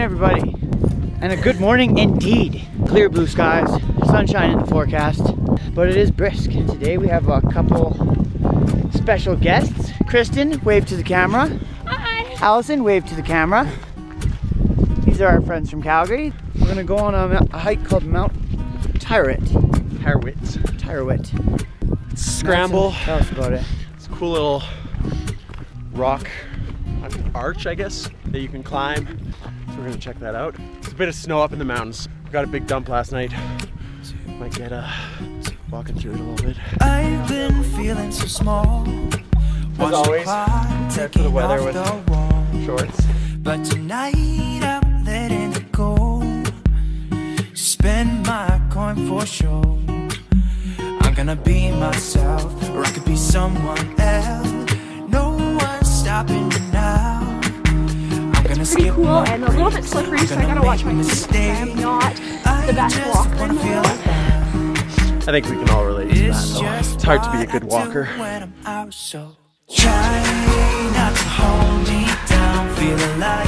everybody, and a good morning indeed. Clear blue skies, sunshine in the forecast, but it is brisk. And today we have a couple special guests. Kristen, wave to the camera. Hi. Allison, wave to the camera. These are our friends from Calgary. We're gonna go on a, a hike called Mount Tyrwhitt. Tyrwhitt. Tyrwhitt. Scramble. Tell us about it. It's a cool little rock uh, arch, I guess, that you can climb. We're gonna check that out. It's a bit of snow up in the mountains. We got a big dump last night. Might get uh, walking through it a little bit. I've been feeling so small. As always, prepared for the weather with shorts. But tonight I'm letting it go. Spend my coin for sure. I'm gonna be myself, or I could be someone else. No one's stopping me now. I'm gonna Pretty cool and a little bit slippery, so I gotta watch my feet. 'cause I'm not the best walker in the world. I think we can all relate to It's that though. It's hard to be a good walker. when I'm out, so try not to hold me down. Feel alive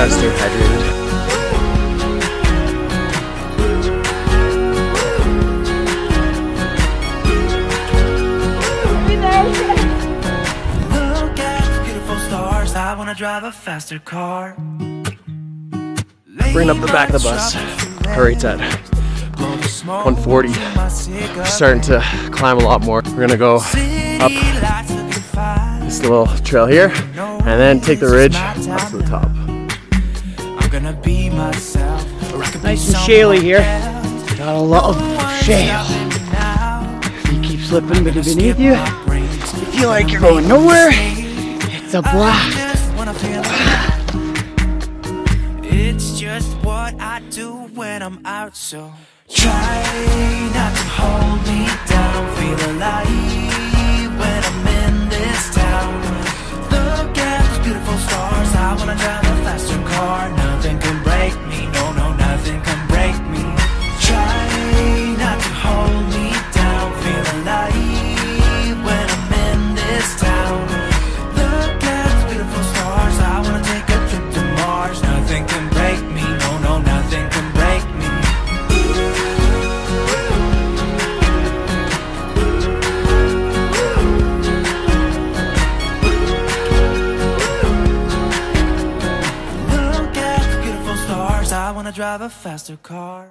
That's too hydrated. Look at beautiful stars. I wanna drive a faster car. Bring up the back of the bus. Our Ted. 140. Starting to climb a lot more. We're gonna go up this little trail here and then take the ridge up to the top. Gonna be myself. could be Nice and shaly here. else. Got a lot of shale. You keep slipping Gonna beneath you. You feel like you're going nowhere. It's a blast. just wanna feel alive. It's just what I do when I'm out, so try not to hold me down. Feel alive car. Drive a faster car.